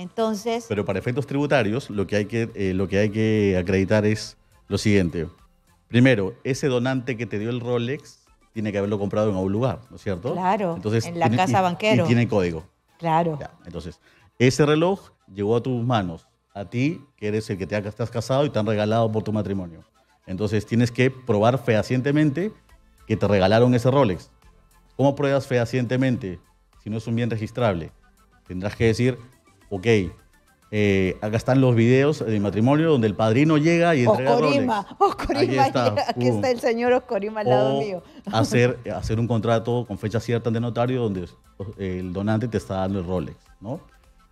Entonces, Pero para efectos tributarios, lo que hay que, eh, lo que, hay que acreditar es lo siguiente. Primero, ese donante que te dio el Rolex tiene que haberlo comprado en algún lugar, ¿no es cierto? Claro, en la tiene- casa y- banquero. Y tiene código. claro. Ya, entonces, ese reloj llegó a tus manos, a ti, que eres el que te estás casado y te han regalado por tu matrimonio. Entonces, tienes que probar fehacientemente que te regalaron ese Rolex. ¿Cómo pruebas fehacientemente si no es un bien registrable? Tendrás que decir, ok, eh, acá están los videos de matrimonio donde el padrino llega y entrega Oscorima, Rolex. Oscorima, Ahí está, llega, aquí pum. está el señor Oscorima al lado O mío. Hacer, hacer un contrato con fecha cierta ante notario donde el donante te está dando el Rolex, ¿no?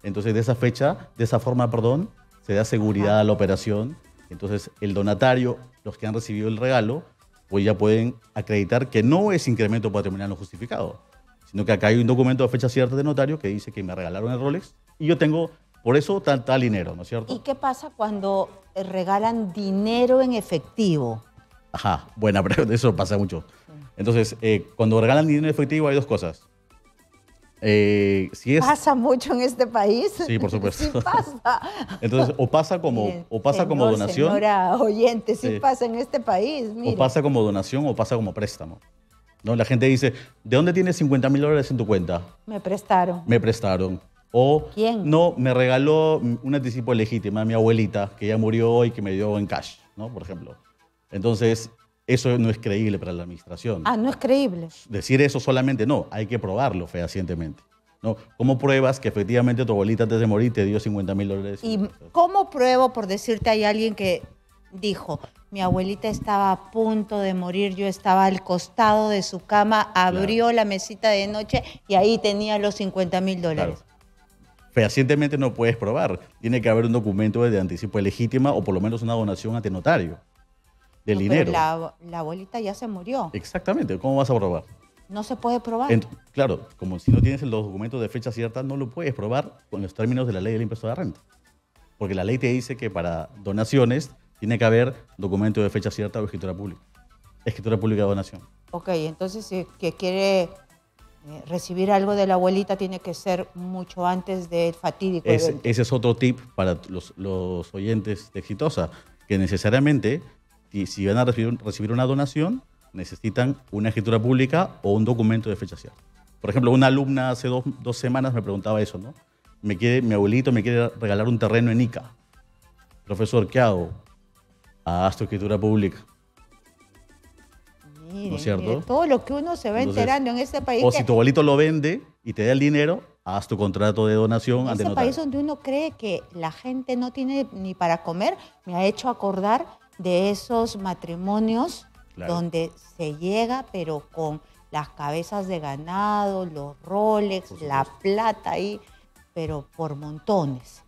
Entonces, de esa fecha, de esa forma, perdón, se da seguridad a la operación. Entonces, el donatario, los que han recibido el regalo, pues ya pueden acreditar que no es incremento patrimonial no justificado, sino que acá hay un documento de fecha cierta de notario que dice que me regalaron el Rolex y yo tengo, por eso, tal, tal dinero, ¿no es cierto? ¿Y qué pasa cuando eh, regalan dinero en efectivo? Ajá, buena pregunta, eso pasa mucho. Entonces, eh, cuando regalan dinero en efectivo hay dos cosas. Eh, si es, ¿Pasa mucho en este país? Sí, por supuesto. Sí pasa. entonces, o pasa como, Miren, o pasa como señor, donación, Señora oyente, sí, Sí. pasa en este país. o mire. pasa como donación, o pasa como préstamo. ¿No? La gente dice, ¿de dónde tienes 50 mil dólares en tu cuenta? Me prestaron. Me prestaron. O, ¿Quién? no, me regaló un anticipo legítimo a mi abuelita, que ya murió y que me dio en cash, ¿no? Por ejemplo. Entonces, eso no es creíble para la administración. Ah, no es creíble. decir eso solamente no, hay que probarlo fehacientemente. ¿no? ¿Cómo pruebas que efectivamente tu abuelita antes de morir te dio 50 mil dólares? ¿Y cómo pruebo, por decirte, hay alguien que dijo, mi abuelita estaba a punto de morir, yo estaba al costado de su cama, abrió la mesita de noche y ahí tenía los 50 mil Claro. dólares? Fehacientemente no puedes probar. Tiene que haber un documento de anticipo legítima o por lo menos una donación ante notario del No, dinero. Pero la, la abuelita ya se murió. Exactamente. ¿Cómo vas a probar? No se puede probar. Ent- claro, como si no tienes los documentos de fecha cierta, no lo puedes probar con los términos de la ley del impuesto de renta. Porque la ley te dice que para donaciones tiene que haber documento de fecha cierta o escritura pública. Escritura pública de donación. Ok, entonces si que quiere eh, recibir algo de la abuelita tiene que ser mucho antes del fatídico Ese, es otro tip para los, los oyentes de Exitosa, que necesariamente, si, si van a recibir, recibir una donación, necesitan una escritura pública o un documento de fecha cierta. Por ejemplo, una alumna hace dos, dos semanas me preguntaba eso, ¿no? Me quiere, mi abuelito me quiere regalar un terreno en Ica. Profesor, ¿qué hago? Haz tu escritura pública. Miren, ¿no es cierto? miren, todo lo que uno se va Entonces, enterando en este país. O que- si tu abuelito lo vende y te da el dinero, haz tu contrato de donación en ante notario. país donde uno cree que la gente no tiene ni para comer, me ha hecho acordar de esos matrimonios Claro. donde se llega, pero con las cabezas de ganado, los Rolex, la plata ahí, pero por montones.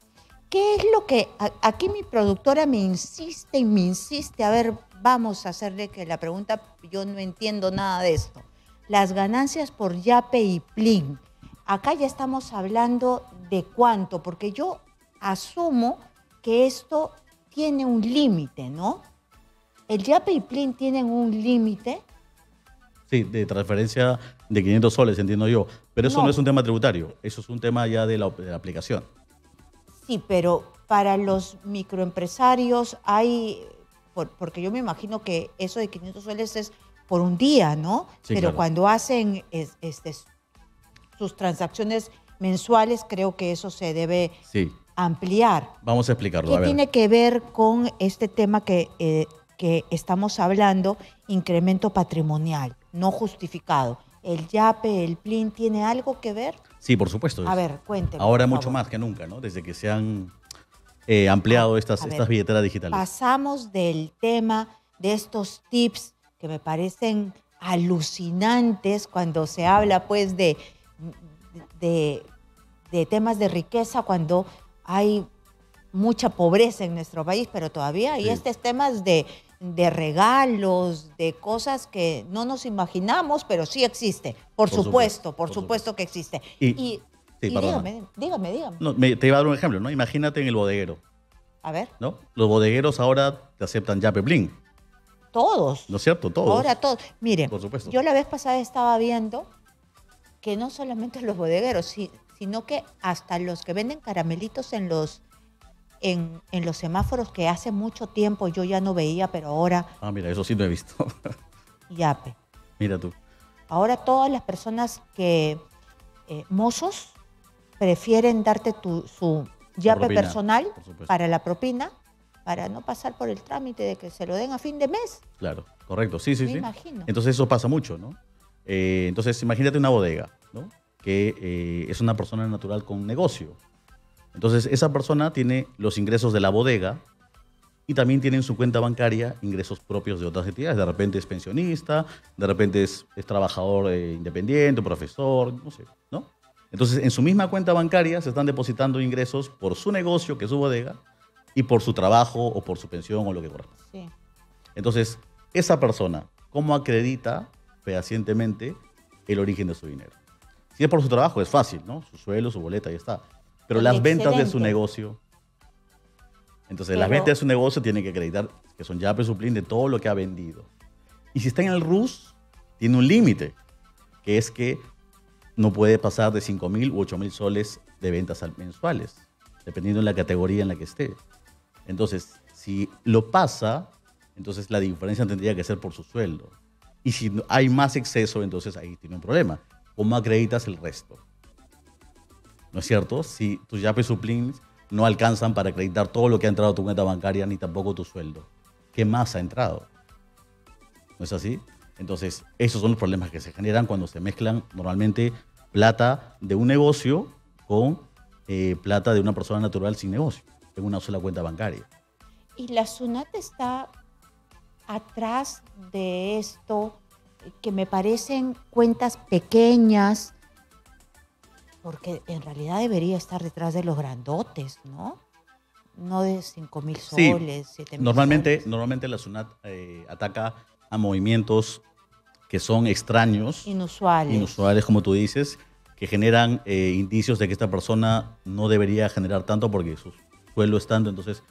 ¿Qué es lo que aquí mi productora me insiste y me insiste? A ver, vamos a hacerle que la pregunta, yo no entiendo nada de esto. Las ganancias por Yape y Plin. Acá ya estamos hablando de cuánto, porque yo asumo que esto tiene un límite, ¿no? El Yape y Plin tienen un límite. Sí, de transferencia de 500 soles, entiendo yo. Pero eso no, No. es un tema tributario, eso es un tema ya de la, de la aplicación. Sí, pero para los microempresarios hay, por- porque yo me imagino que eso de 500 soles es por un día, ¿no? Sí, pero claro. cuando hacen es- este, sus transacciones mensuales, creo que eso se debe Sí, ampliar. vamos a explicarlo. ¿Qué a ver. tiene que ver con este tema que, eh, que estamos hablando, incremento patrimonial, no justificado? ¿El YAPE, el PLIN, tiene algo que ver? Sí, por supuesto. A ver, cuénteme. Ahora mucho favor. más que nunca, ¿no? Desde que se han eh, ampliado estas, a ver, estas billeteras digitales. Pasamos del tema de estos tips que me parecen alucinantes cuando se habla pues de, de, de temas de riqueza, cuando hay mucha pobreza en nuestro país, pero todavía hay Sí. estos temas de, de regalos, de cosas que no nos imaginamos, pero sí existe. Por, Por supuesto, supuesto, por supuesto que existe. Y- Y, sí, y dígame, dígame, dígame. No, me- te iba a dar un ejemplo, ¿no? Imagínate en el bodeguero, A ver, ¿no? Los bodegueros ahora te aceptan Yape Blin, todos. ¿no es cierto? Todos. Ahora todo. Miren, Por supuesto. yo la vez pasada estaba viendo que no solamente los bodegueros, si- sino que hasta los que venden caramelitos en los, en, en los semáforos que hace mucho tiempo yo ya no veía, pero ahora Ah, mira, eso sí no he visto. yape. mira tú. Ahora todas las personas que, eh, mozos, prefieren darte tu, su yape propina, personal para la propina, para no pasar por el trámite de que se lo den a fin de mes. Claro, correcto. Sí, sí, Me sí. imagino. Entonces eso pasa mucho, ¿no? Eh, entonces imagínate una bodega, ¿no? Que eh, es una persona natural con negocio. Entonces esa persona tiene los ingresos de la bodega y también tiene en su cuenta bancaria ingresos propios de otras entidades. De repente es pensionista, de repente es, es trabajador eh, independiente, profesor, no sé, ¿no? Entonces en su misma cuenta bancaria se están depositando ingresos por su negocio, que es su bodega, y por su trabajo o por su pensión o lo que corresponda. Sí. Entonces, esa persona, ¿cómo acredita fehacientemente el origen de su dinero? Si es por su trabajo, es fácil, ¿no? Su sueldo, su boleta, ahí está. Pero El las ventas de su negocio. Entonces, las Pero- ventas de su negocio tienen que acreditar que son ya suplín de todo lo que ha vendido. Y si está en el RUS, tiene un límite, que es que no puede pasar de 5 mil u 8 mil soles de ventas al- mensuales, dependiendo de la categoría en la que esté. Entonces, si lo pasa, entonces la diferencia tendría que ser por su sueldo. Y si hay más exceso, entonces ahí tiene un problema. ¿Cómo acreditas el resto? ¿No es cierto? Si tus YAPE suplins no alcanzan para acreditar todo lo que ha entrado a tu cuenta bancaria, ni tampoco tu sueldo. ¿Qué más ha entrado? ¿No es así? Entonces, esos son los problemas que se generan cuando se mezclan normalmente plata de un negocio con eh, plata de una persona natural sin negocio, en una sola cuenta bancaria. Y la SUNAT está atrás de esto, que me parecen cuentas pequeñas, porque en realidad debería estar detrás de los grandotes, ¿no? No de 5 mil Sí, soles, 7 mil Normalmente, soles. normalmente la SUNAT eh, ataca a movimientos que son extraños, Inusuales. inusuales, como tú dices, que generan eh, indicios de que esta persona no debería generar tanto porque su sueldo es tanto, entonces